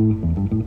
Mm-hmm.